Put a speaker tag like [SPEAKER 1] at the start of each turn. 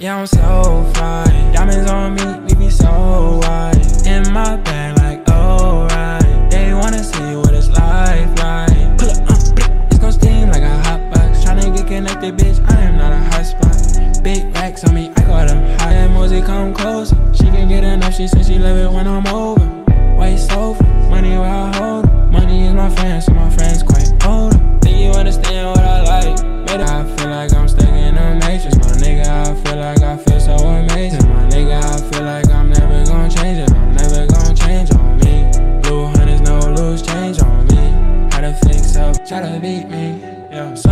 [SPEAKER 1] yeah, I'm so fine. Diamonds on me, we be so wide. In my bag, like, alright. They wanna see what it's like, like. Pull up, uh, it's gon' steam like a hot box. Tryna get connected, bitch, I am not a hot spot. Big racks on me, I got them high. That Mosey come closer. She can get enough, she said she love it when I'm over. changing, I'm never gon' change on me. Blue honey's no loose change on me. How to fix up, try to beat me. Yeah, so